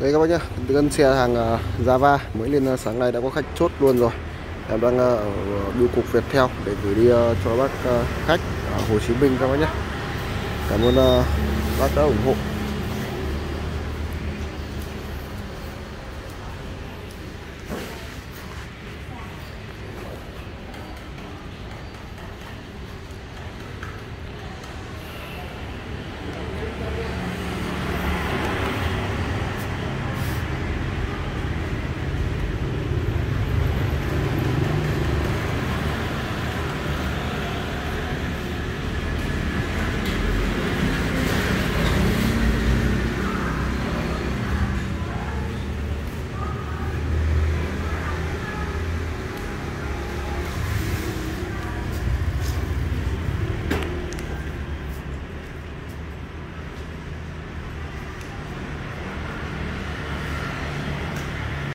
Đây các bác nhá, cân xe hàng à, Java mới lên à, sáng nay đã có khách chốt luôn rồi. Em đang à, ở bưu cục Viettel để gửi đi cho bác khách ở Hồ Chí Minh các bác nhé. Cảm ơn bác đã ủng hộ.